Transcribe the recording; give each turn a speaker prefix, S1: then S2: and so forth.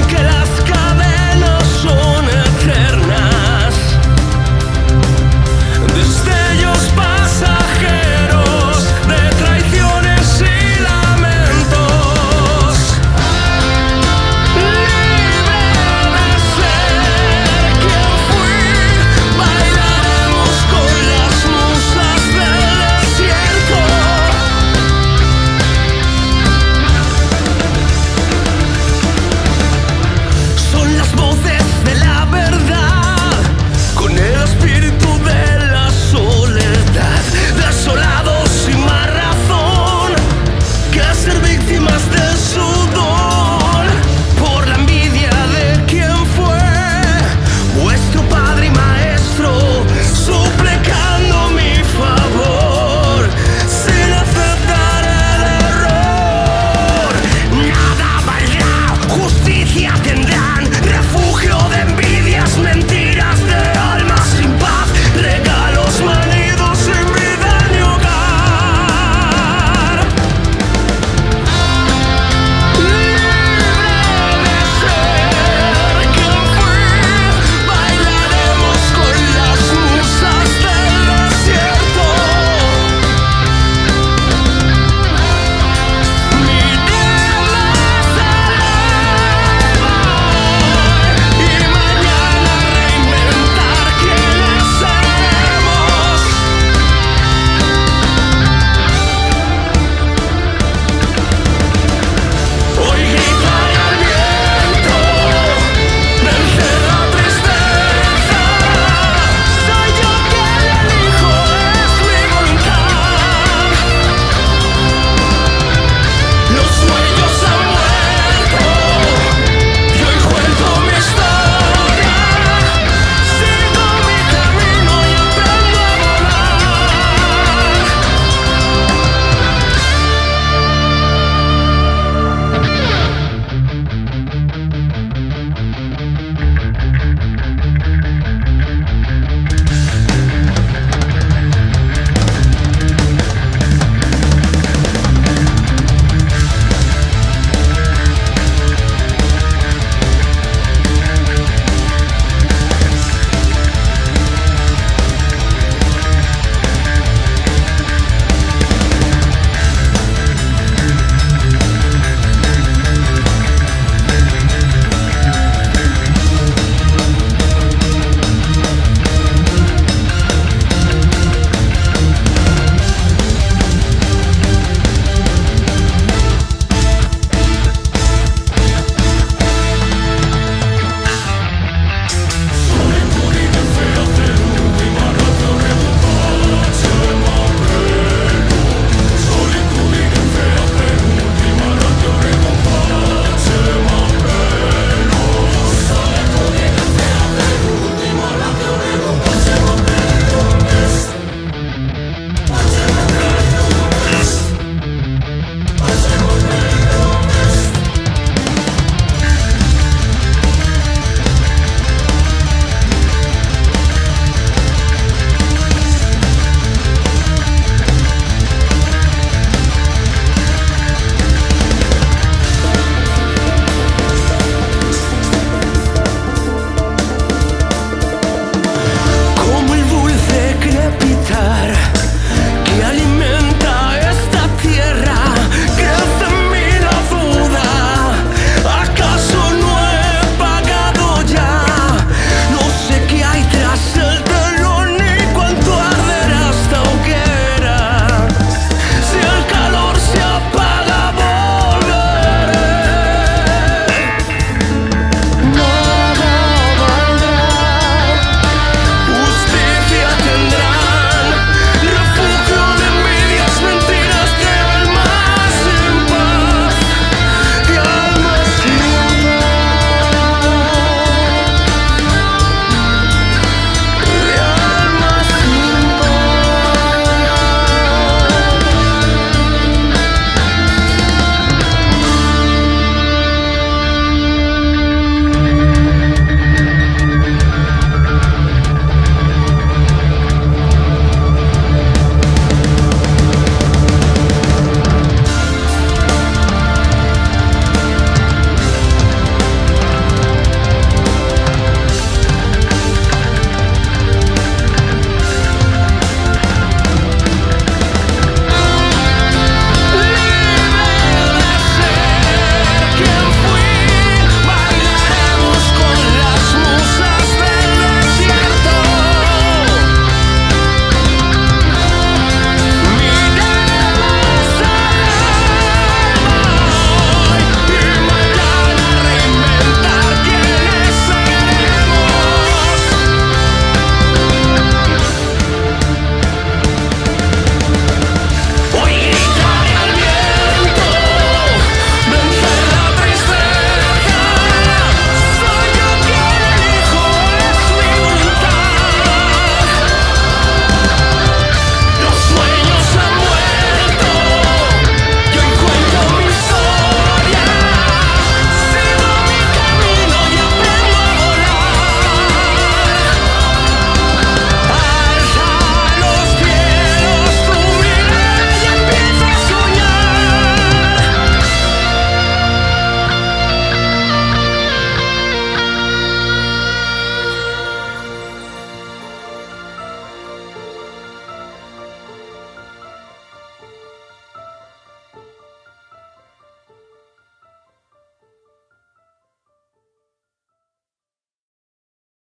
S1: aunque la